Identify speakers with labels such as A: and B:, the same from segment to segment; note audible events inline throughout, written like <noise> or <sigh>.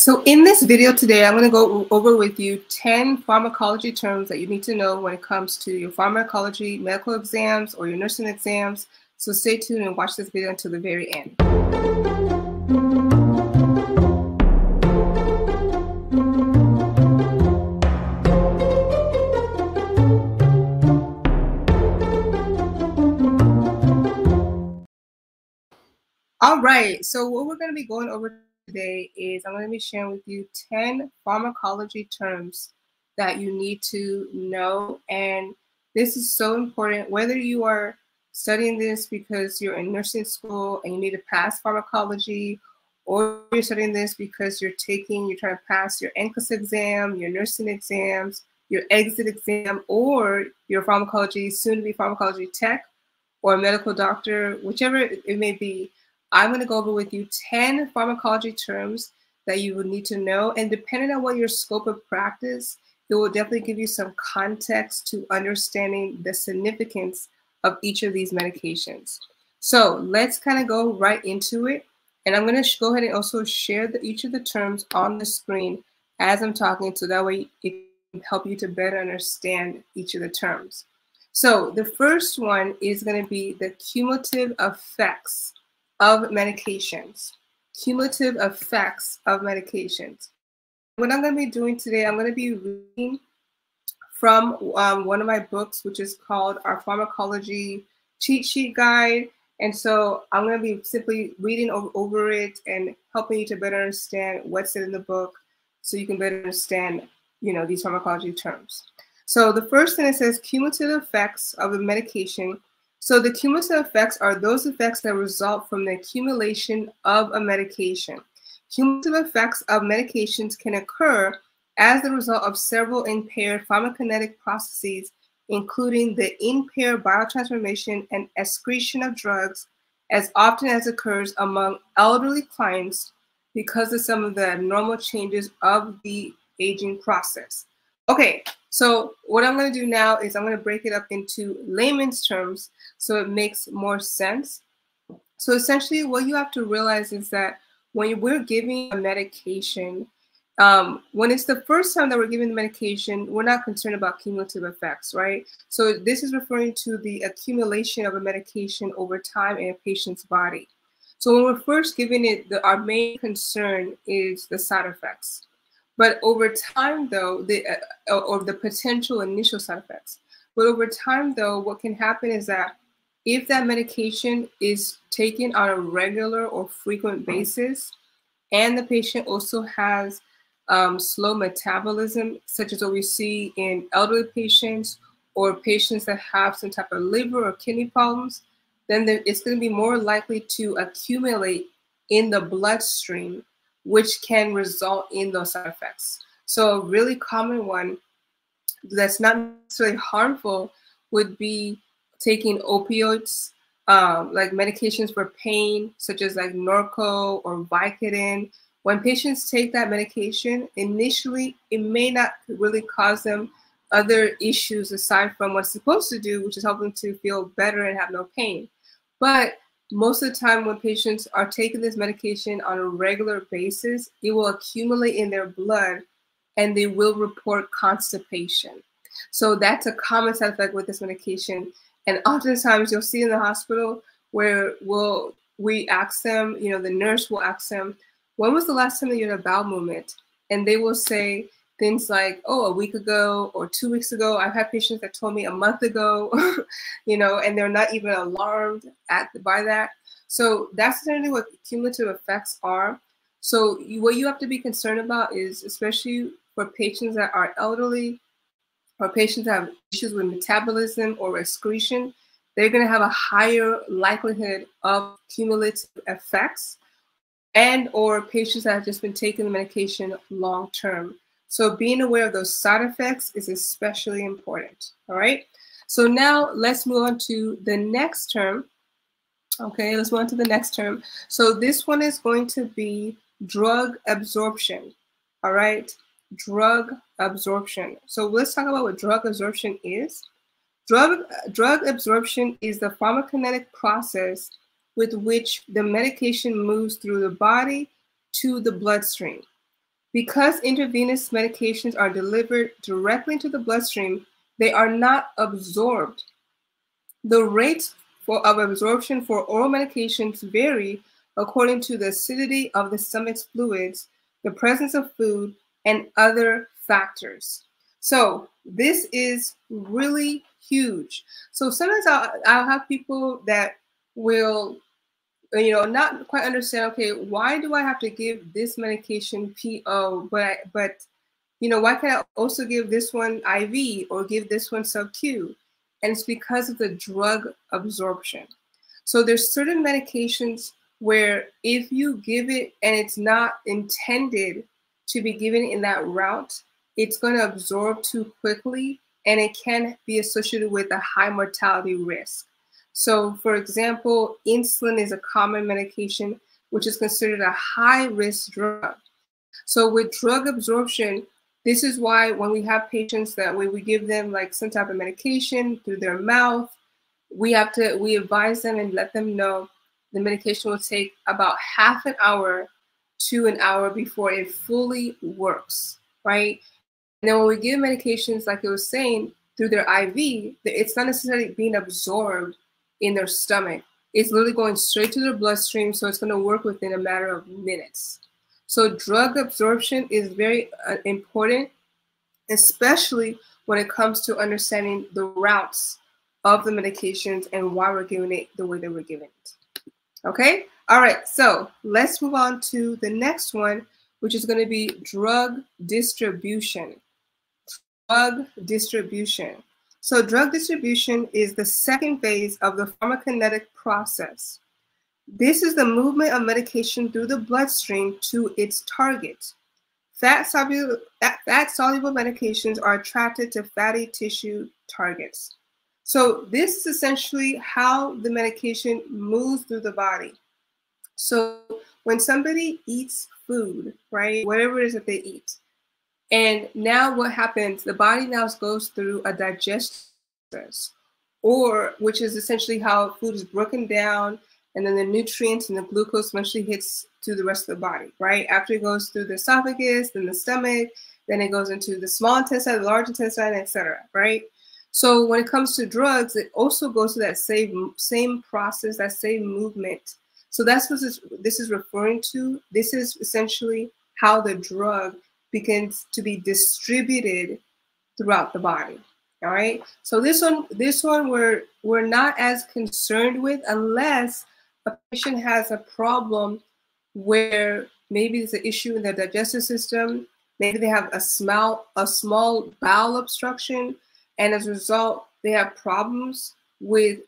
A: So in this video today, I'm going to go over with you 10 pharmacology terms that you need to know when it comes to your pharmacology medical exams or your nursing exams. So stay tuned and watch this video until the very end. All right, so what we're going to be going over today is I'm going to be sharing with you 10 pharmacology terms that you need to know. And this is so important, whether you are studying this because you're in nursing school and you need to pass pharmacology, or you're studying this because you're taking, you're trying to pass your NCLEX exam, your nursing exams, your exit exam, or your pharmacology, soon to be pharmacology tech, or medical doctor, whichever it may be I'm going to go over with you 10 pharmacology terms that you would need to know. And depending on what your scope of practice, it will definitely give you some context to understanding the significance of each of these medications. So let's kind of go right into it. And I'm going to go ahead and also share the, each of the terms on the screen as I'm talking, so that way it can help you to better understand each of the terms. So the first one is going to be the cumulative effects of medications, cumulative effects of medications. What I'm going to be doing today, I'm going to be reading from um, one of my books, which is called Our Pharmacology Cheat Sheet Guide. And so I'm going to be simply reading over, over it and helping you to better understand what's in the book so you can better understand, you know, these pharmacology terms. So the first thing it says cumulative effects of a medication so the cumulative effects are those effects that result from the accumulation of a medication. Cumulative effects of medications can occur as the result of several impaired pharmacokinetic processes, including the impaired biotransformation and excretion of drugs, as often as occurs among elderly clients because of some of the abnormal changes of the aging process. Okay, so what I'm going to do now is I'm going to break it up into layman's terms so it makes more sense. So essentially what you have to realize is that when we're giving a medication, um, when it's the first time that we're giving the medication, we're not concerned about cumulative effects, right? So this is referring to the accumulation of a medication over time in a patient's body. So when we're first giving it, the, our main concern is the side effects. But over time, though, the uh, or the potential initial side effects. But over time, though, what can happen is that if that medication is taken on a regular or frequent basis, and the patient also has um, slow metabolism, such as what we see in elderly patients or patients that have some type of liver or kidney problems, then it's going to be more likely to accumulate in the bloodstream which can result in those side effects. So a really common one that's not necessarily harmful would be taking opioids, um, like medications for pain, such as like Norco or Vicodin. When patients take that medication, initially it may not really cause them other issues aside from what's supposed to do, which is help them to feel better and have no pain. But most of the time when patients are taking this medication on a regular basis, it will accumulate in their blood and they will report constipation. So that's a common side effect with this medication. And oftentimes you'll see in the hospital where we'll, we ask them, you know, the nurse will ask them, when was the last time that you had a bowel movement? And they will say, things like, oh, a week ago or two weeks ago. I've had patients that told me a month ago, <laughs> you know, and they're not even alarmed at by that. So that's certainly what cumulative effects are. So you, what you have to be concerned about is, especially for patients that are elderly or patients that have issues with metabolism or excretion, they're going to have a higher likelihood of cumulative effects and or patients that have just been taking the medication long term. So being aware of those side effects is especially important, all right? So now let's move on to the next term. Okay, let's move on to the next term. So this one is going to be drug absorption, all right? Drug absorption. So let's talk about what drug absorption is. Drug, drug absorption is the pharmacokinetic process with which the medication moves through the body to the bloodstream. Because intravenous medications are delivered directly into the bloodstream, they are not absorbed. The rates for, of absorption for oral medications vary according to the acidity of the stomach's fluids, the presence of food, and other factors. So this is really huge. So sometimes I'll, I'll have people that will, Uh, you know, not quite understand. Okay, why do I have to give this medication PO, uh, but I, but you know, why can't I also give this one IV or give this one sub Q? And it's because of the drug absorption. So there's certain medications where if you give it and it's not intended to be given in that route, it's going to absorb too quickly and it can be associated with a high mortality risk. So, for example, insulin is a common medication which is considered a high risk drug. So, with drug absorption, this is why when we have patients that when we give them like some type of medication through their mouth, we have to we advise them and let them know the medication will take about half an hour to an hour before it fully works, right? And then when we give medications, like it was saying, through their IV, it's not necessarily being absorbed in their stomach. It's literally going straight to their bloodstream, so it's going to work within a matter of minutes. So drug absorption is very uh, important, especially when it comes to understanding the routes of the medications and why we're giving it the way that we're giving it. Okay, all right, so let's move on to the next one, which is going to be drug distribution drug distribution. So drug distribution is the second phase of the pharmacokinetic process. This is the movement of medication through the bloodstream to its target. Fat soluble, fat soluble medications are attracted to fatty tissue targets. So this is essentially how the medication moves through the body. So when somebody eats food, right, whatever it is that they eat, and now what happens? The body now goes through a digestion or which is essentially how food is broken down, and then the nutrients and the glucose eventually hits to the rest of the body, right? After it goes through the esophagus, then the stomach, then it goes into the small intestine, the large intestine, etc. Right? So when it comes to drugs, it also goes through that same same process, that same movement. So that's what this is referring to. This is essentially how the drug begins to be distributed throughout the body. All right. So this one, this one we're we're not as concerned with unless a patient has a problem where maybe there's an issue in their digestive system, maybe they have a small a small bowel obstruction, and as a result, they have problems with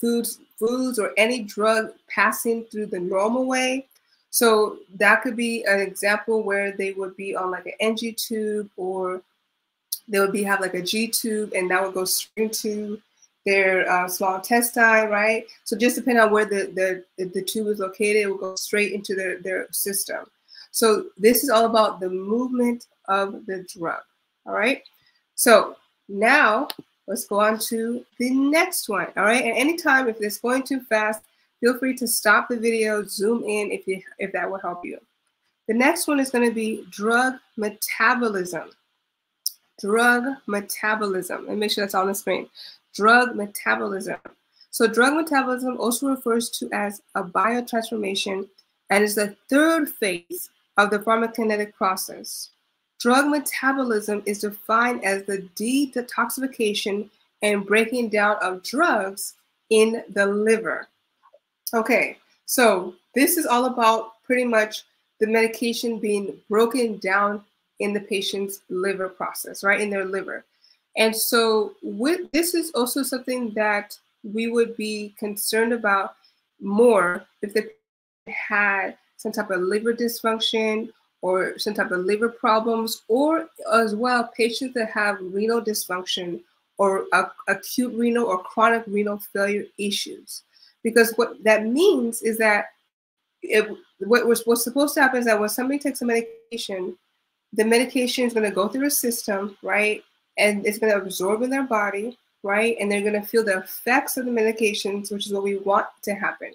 A: foods foods or any drug passing through the normal way so that could be an example where they would be on like an NG tube or they would be have like a G tube and that would go straight into their uh, small intestine, right? So just depending on where the, the, the tube is located, it will go straight into their, their system. So this is all about the movement of the drug, all right? So now let's go on to the next one, all right? And anytime if it's going too fast, Feel free to stop the video, zoom in if, you, if that will help you. The next one is going to be drug metabolism. Drug metabolism. Let me make sure that's on the screen. Drug metabolism. So drug metabolism also refers to as a biotransformation and is the third phase of the pharmacokinetic process. Drug metabolism is defined as the detoxification and breaking down of drugs in the liver. Okay, so this is all about pretty much the medication being broken down in the patient's liver process, right, in their liver. And so with this is also something that we would be concerned about more if they had some type of liver dysfunction or some type of liver problems, or as well patients that have renal dysfunction or acute renal or chronic renal failure issues. Because what that means is that it, what was what's supposed to happen is that when somebody takes a medication, the medication is going to go through a system, right? And it's going to absorb in their body, right? And they're going to feel the effects of the medications, which is what we want to happen.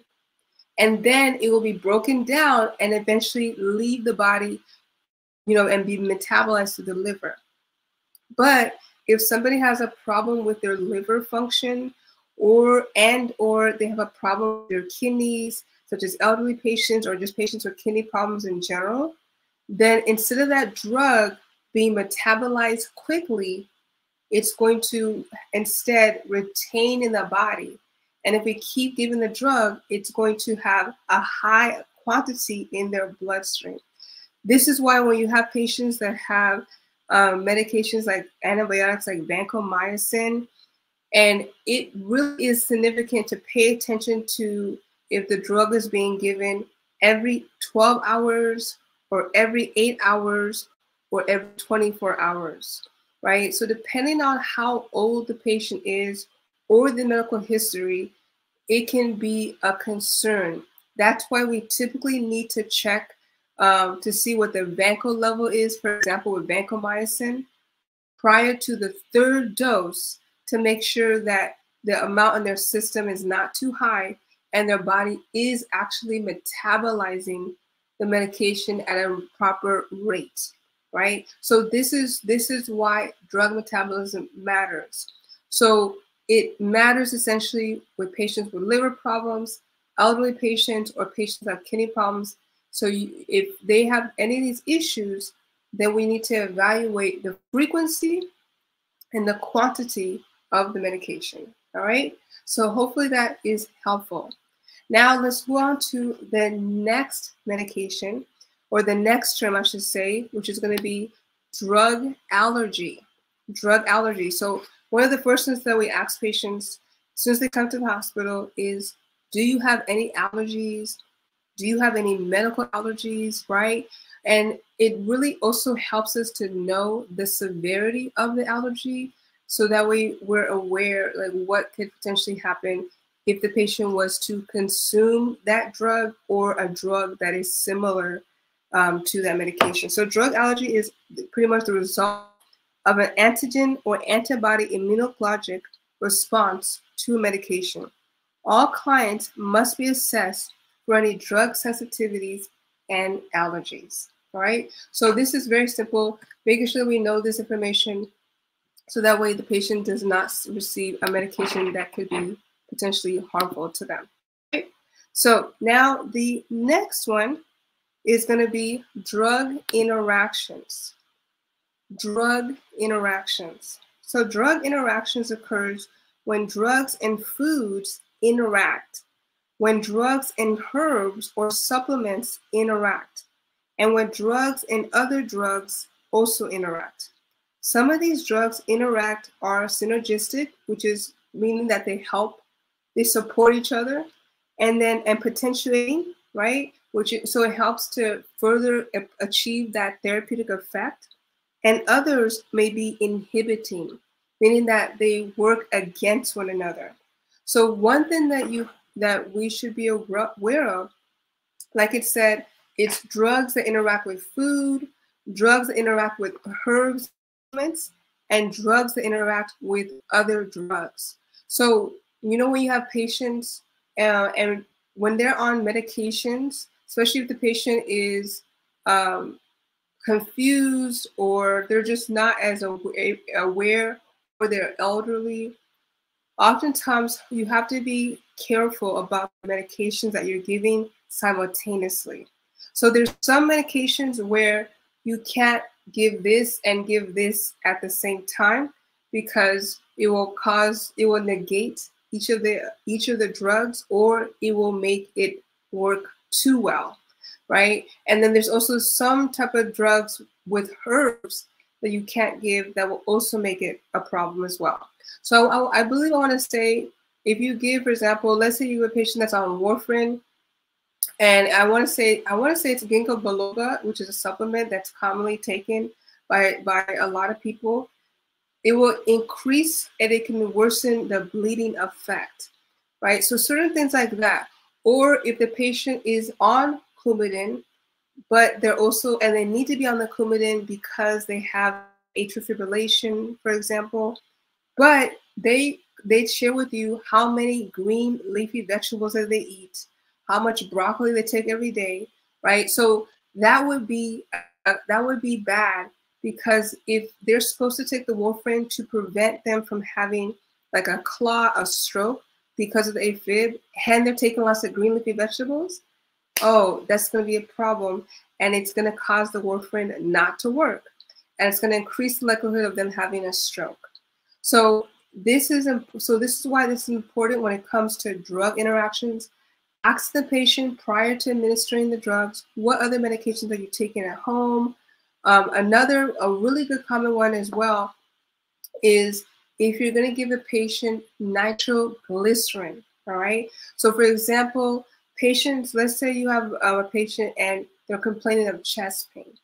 A: And then it will be broken down and eventually leave the body you know, and be metabolized to the liver. But if somebody has a problem with their liver function or and or they have a problem with their kidneys, such as elderly patients or just patients with kidney problems in general, then instead of that drug being metabolized quickly, it's going to instead retain in the body. And if we keep giving the drug, it's going to have a high quantity in their bloodstream. This is why when you have patients that have um, medications like antibiotics like vancomycin, and it really is significant to pay attention to if the drug is being given every 12 hours or every eight hours or every 24 hours, right? So depending on how old the patient is or the medical history, it can be a concern. That's why we typically need to check um, to see what the vanco level is, for example, with vancomycin, prior to the third dose to make sure that the amount in their system is not too high and their body is actually metabolizing the medication at a proper rate right? So this is this is why drug metabolism matters. So it matters essentially with patients with liver problems elderly patients or patients that have kidney problems. So you, if they have any of these issues then we need to evaluate the frequency and the quantity of the medication all right so hopefully that is helpful now let's go on to the next medication, or the next term, I should say, which is going to be drug allergy. Drug allergy. So one of the first things that we ask patients as soon as they come to the hospital is, do you have any allergies? Do you have any medical allergies, right? And it really also helps us to know the severity of the allergy so that way we're aware like what could potentially happen if the patient was to consume that drug or a drug that is similar um, to that medication. So drug allergy is pretty much the result of an antigen or antibody immunologic response to medication. All clients must be assessed for any drug sensitivities and allergies. All right. So this is very simple, making sure we know this information so that way the patient does not receive a medication that could be potentially harmful to them. Okay? So now the next one is going to be drug interactions. Drug interactions. So drug interactions occurs when drugs and foods interact, when drugs and herbs or supplements interact, and when drugs and other drugs also interact. Some of these drugs interact are synergistic, which is meaning that they help they support each other and then and potentiating right which so it helps to further achieve that therapeutic effect. And others may be inhibiting meaning that they work against one another. So one thing that you that we should be aware of like it said it's drugs that interact with food drugs that interact with herbs and drugs that interact with other drugs so you know when you have patients uh, and when they're on medications, especially if the patient is um, confused or they're just not as aware or they're elderly, oftentimes you have to be careful about medications that you're giving simultaneously. So there's some medications where you can't give this and give this at the same time because it will cause, it will negate each of the each of the drugs or it will make it work too well right? And then there's also some type of drugs with herbs that you can't give that will also make it a problem as well. So i, I believe i want to say if you give for example let's say you have a patient that's on warfarin and i want to say i want to say it's ginkgo biloba which is a supplement that's commonly taken by by a lot of people it will increase and it can worsen the bleeding effect, right? So certain things like that. Or if the patient is on Coumadin, but they're also, and they need to be on the Coumadin because they have atrial fibrillation, for example, but they they share with you how many green leafy vegetables that they eat, how much broccoli they take every day, right? So that would be uh, that would be bad because if they're supposed to take the warfarin to prevent them from having like a clot, a stroke because of the AFib, and they're taking lots of green leafy vegetables, oh, that's going to be a problem, and it's going to cause the warfarin not to work, and it's going to increase the likelihood of them having a stroke. So this is so this is why this is important when it comes to drug interactions. Ask the patient prior to administering the drugs, what other medications are you taking at home? Um, another, a really good common one as well is if you're going to give a patient nitroglycerin, all right? So for example, patients, let's say you have a patient and they're complaining of chest pain,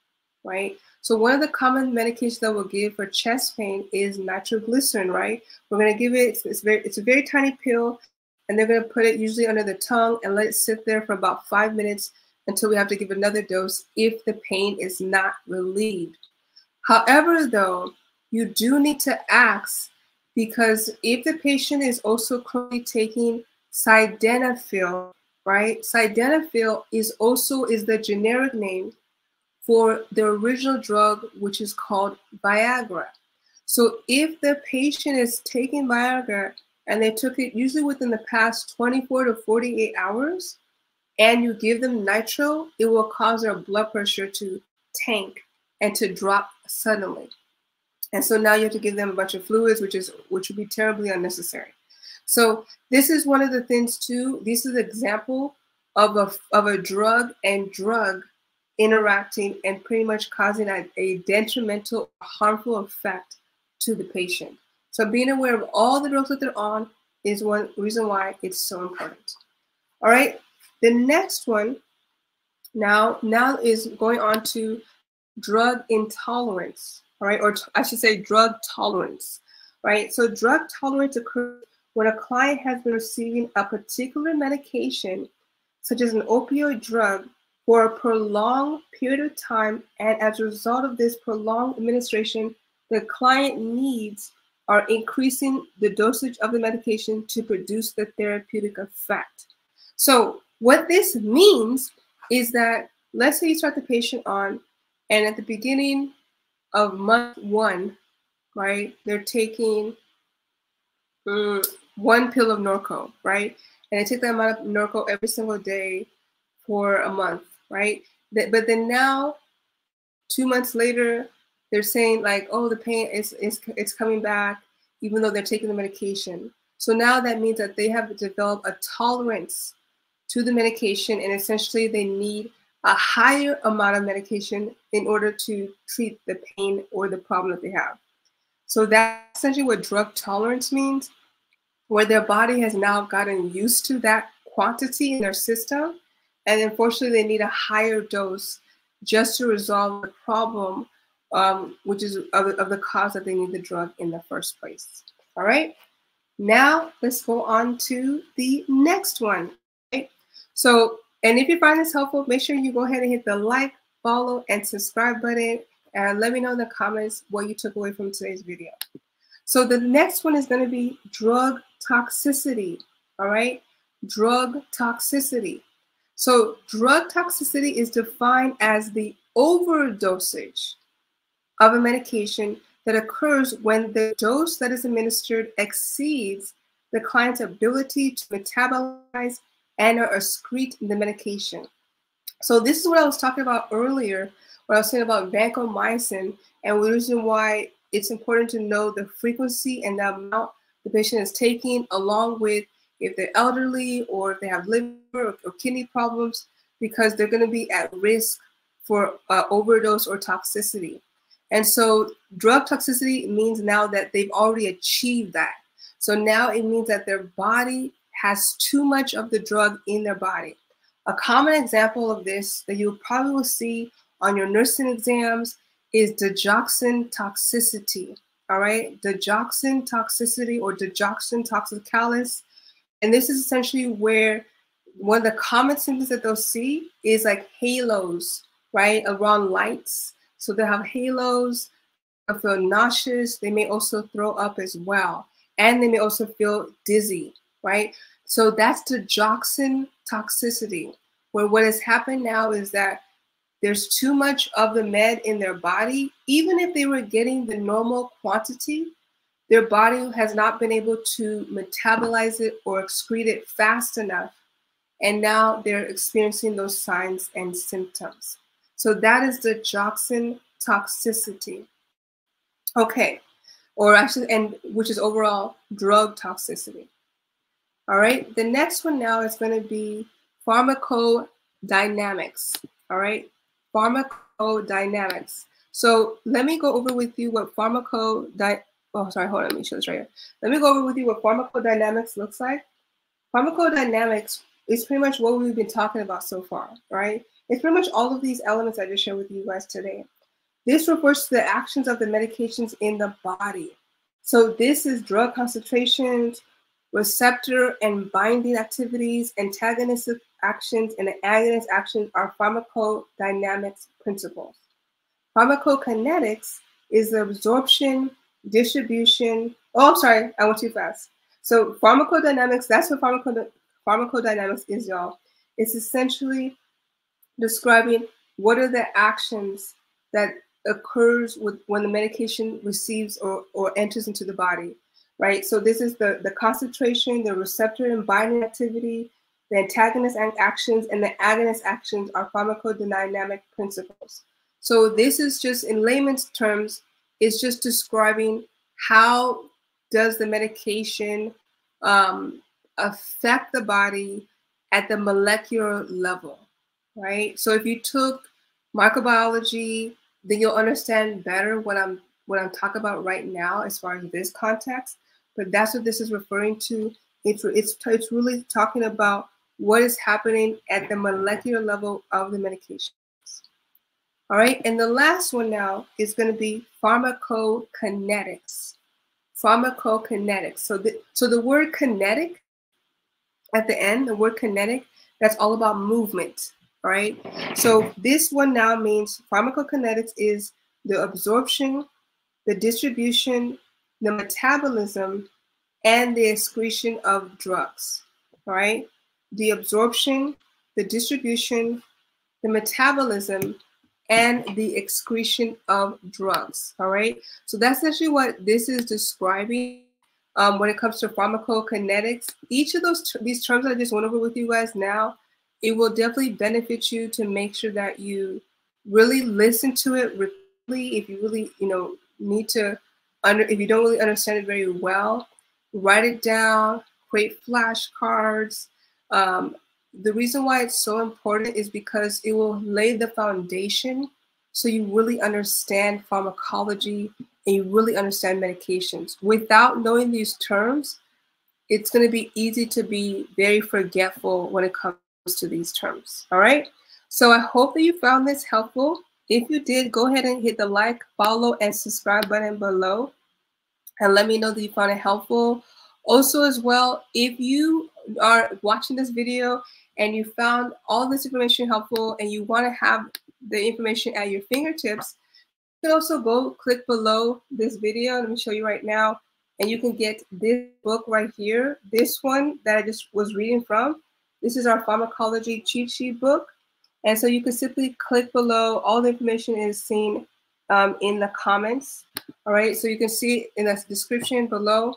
A: right? So one of the common medications that we'll give for chest pain is nitroglycerin, right? We're going to give it, it's, very, it's a very tiny pill, and they're going to put it usually under the tongue and let it sit there for about five minutes until we have to give another dose if the pain is not relieved. However, though, you do need to ask because if the patient is also currently taking sildenafil, right? Sildenafil is also is the generic name for the original drug, which is called Viagra. So if the patient is taking Viagra and they took it usually within the past 24 to 48 hours, and you give them nitro, it will cause their blood pressure to tank and to drop suddenly. And so now you have to give them a bunch of fluids, which is which would be terribly unnecessary. So this is one of the things too. This is an example of a of a drug and drug interacting and pretty much causing a, a detrimental, harmful effect to the patient. So being aware of all the drugs that they're on is one reason why it's so important. All right, the next one now now is going on to drug intolerance, all right, or I should say drug tolerance, right? So drug tolerance occurs when a client has been receiving a particular medication, such as an opioid drug, for a prolonged period of time, and as a result of this prolonged administration, the client needs are increasing the dosage of the medication to produce the therapeutic effect. So what this means is that let's say you start the patient on, and at the beginning of month one, right, they're taking um, one pill of Norco, right? And they take that amount of Norco every single day for a month, right? But then now, two months later, they're saying like, oh, the pain is, is it's coming back, even though they're taking the medication. So now that means that they have developed a tolerance to the medication, and essentially they need a higher amount of medication in order to treat the pain or the problem that they have. So that's essentially what drug tolerance means, where their body has now gotten used to that quantity in their system. And unfortunately, they need a higher dose just to resolve the problem, um, which is of, of the cause that they need the drug in the first place. All right. Now let's go on to the next one. Right? So, and if you find this helpful, make sure you go ahead and hit the like, follow, and subscribe button, and let me know in the comments what you took away from today's video. So the next one is going to be drug toxicity. All right, drug toxicity. So drug toxicity is defined as the overdosage of a medication that occurs when the dose that is administered exceeds the client's ability to metabolize and or excrete the medication. So this is what I was talking about earlier, when I was saying about vancomycin and the reason why it's important to know the frequency and the amount the patient is taking, along with if they're elderly or if they have liver or, or kidney problems, because they're going to be at risk for uh, overdose or toxicity. And so drug toxicity means now that they've already achieved that. So now it means that their body has too much of the drug in their body. A common example of this that you probably will see on your nursing exams is digoxin toxicity. All right, digoxin toxicity or digoxin toxicalis. And this is essentially where one of the common symptoms that they'll see is like halos, right, around lights. So they have halos, they feel nauseous. They may also throw up as well. And they may also feel dizzy, right? So that's digoxin toxicity, where what has happened now is that there's too much of the med in their body, even if they were getting the normal quantity, their body has not been able to metabolize it or excrete it fast enough. And now they're experiencing those signs and symptoms. So that is the digoxin toxicity. Okay, or actually, and which is overall drug toxicity. All right, the next one now is going to be pharmacodynamics. All right, pharmacodynamics. So let me go over with you what pharmacody. Oh, sorry, hold on. Let me show this right here. Let me go over with you what pharmacodynamics looks like. Pharmacodynamics is pretty much what we've been talking about so far, right? It's pretty much all of these elements I just shared with you guys today. This refers to the actions of the medications in the body. So this is drug concentrations, receptor and binding activities, antagonistic actions, and agonist actions are pharmacodynamics principles. Pharmacokinetics is the absorption, distribution. Oh, I'm sorry, I went too fast. So pharmacodynamics, that's what pharmacodynamics is, y'all. It's essentially describing what are the actions that occurs with when the medication receives or, or enters into the body, right? So this is the, the concentration, the receptor and binding activity, the antagonist actions, and the agonist actions are pharmacodynamic principles. So this is just in layman's terms, it's just describing how does the medication um, affect the body at the molecular level, right? So if you took microbiology, then you'll understand better what I'm what I'm talking about right now as far as this context. But that's what this is referring to. It's it's it's really talking about what is happening at the molecular level of the medications. All right, and the last one now is going to be pharmacokinetics. Pharmacokinetics. So the so the word kinetic at the end, the word kinetic, that's all about movement right? So this one now means pharmacokinetics is the absorption, the distribution, the metabolism, and the excretion of drugs, right? The absorption, the distribution, the metabolism, and the excretion of drugs, all right? So that's actually what this is describing um, when it comes to pharmacokinetics. Each of those these terms I just went over with you guys now it will definitely benefit you to make sure that you really listen to it repeatedly. If you really, you know, need to under if you don't really understand it very well, write it down, create flashcards. Um, the reason why it's so important is because it will lay the foundation so you really understand pharmacology and you really understand medications. Without knowing these terms, it's going to be easy to be very forgetful when it comes to these terms. All right. So I hope that you found this helpful. If you did, go ahead and hit the like, follow, and subscribe button below. And let me know that you found it helpful. Also, as well, if you are watching this video and you found all this information helpful and you want to have the information at your fingertips, you can also go click below this video. Let me show you right now. And you can get this book right here, this one that I just was reading from. This is our pharmacology cheat sheet book. And so you can simply click below. All the information is seen um, in the comments. All right, so you can see in the description below.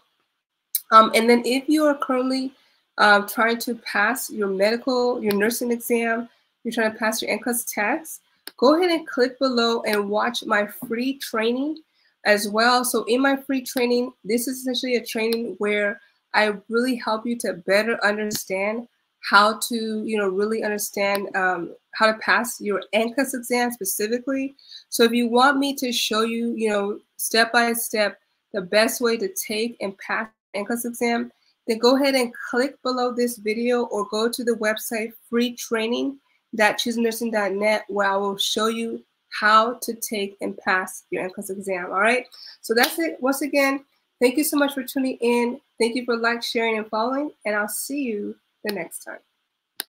A: Um, and then if you are currently um, trying to pass your medical, your nursing exam, you're trying to pass your NCLEX test, go ahead and click below and watch my free training as well. So in my free training, this is essentially a training where I really help you to better understand how to, you know, really understand um, how to pass your NCLEX exam specifically. So if you want me to show you, you know, step by step, the best way to take and pass NCLEX exam, then go ahead and click below this video or go to the website freetraining.choosingnursing.net where I will show you how to take and pass your NCLEX exam. All right. So that's it. Once again, thank you so much for tuning in. Thank you for like, sharing, and following, and I'll see you the next time.